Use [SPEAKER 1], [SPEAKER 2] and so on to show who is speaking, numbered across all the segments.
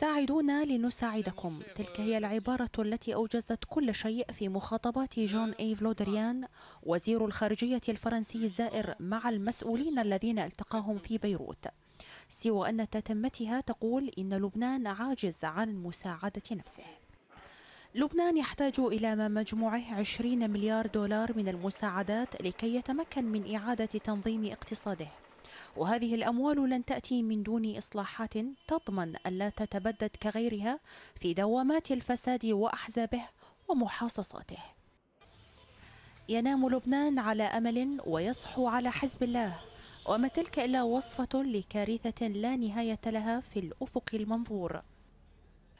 [SPEAKER 1] ساعدونا لنساعدكم. تلك هي العبارة التي أوجزت كل شيء في مخاطبات جون إيف لودريان وزير الخارجية الفرنسي الزائر مع المسؤولين الذين التقاهم في بيروت. سوى أن تتمتها تقول إن لبنان عاجز عن مساعدة نفسه. لبنان يحتاج إلى ما مجموعه 20 مليار دولار من المساعدات لكي يتمكن من إعادة تنظيم اقتصاده. وهذه الأموال لن تأتي من دون إصلاحات تضمن ألا تتبدد كغيرها في دوامات الفساد وأحزابه ومحاصصاته. ينام لبنان على أمل ويصحو على حزب الله. وما تلك إلا وصفة لكارثة لا نهاية لها في الأفق المنظور.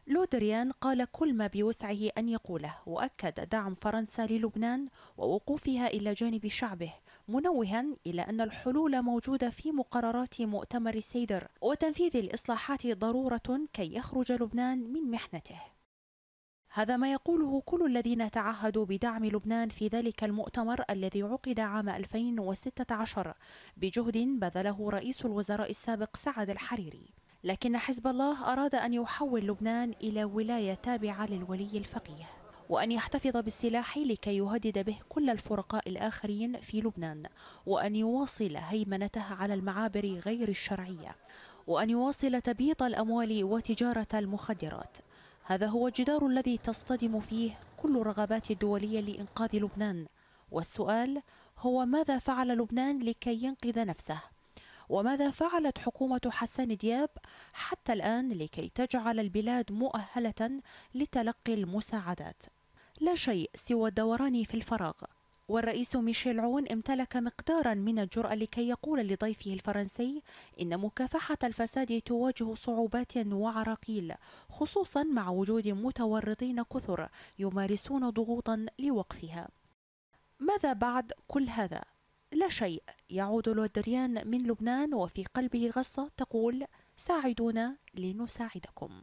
[SPEAKER 1] لودريان قال كل ما بوسعه أن يقوله وأكد دعم فرنسا للبنان ووقوفها إلى جانب شعبه منوها إلى أن الحلول موجودة في مقررات مؤتمر سيدر وتنفيذ الإصلاحات ضرورة كي يخرج لبنان من محنته. هذا ما يقوله كل الذين تعهدوا بدعم لبنان في ذلك المؤتمر الذي عقد عام 2016 بجهد بذله رئيس الوزراء السابق سعد الحريري. لكن حزب الله أراد أن يحول لبنان إلى ولاية تابعة للولي الفقيه. وأن يحتفظ بالسلاح لكي يهدد به كل الفرقاء الآخرين في لبنان وأن يواصل هيمنته على المعابر غير الشرعية وأن يواصل تبييض الأموال وتجارة المخدرات. هذا هو الجدار الذي تصطدم فيه كل الرغبات الدولية لإنقاذ لبنان. والسؤال هو ماذا فعل لبنان لكي ينقذ نفسه؟ وماذا فعلت حكومة حسان دياب حتى الآن لكي تجعل البلاد مؤهلة لتلقي المساعدات؟ لا شيء سوى الدوران في الفراغ. والرئيس ميشيل عون امتلك مقدارا من الجرأة لكي يقول لضيفه الفرنسي إن مكافحة الفساد تواجه صعوبات وعراقيل خصوصا مع وجود متورطين كثر يمارسون ضغوطا لوقفها. ماذا بعد كل هذا؟ لا شيء. يعود لودريان من لبنان وفي قلبه غصة تقول ساعدونا لنساعدكم.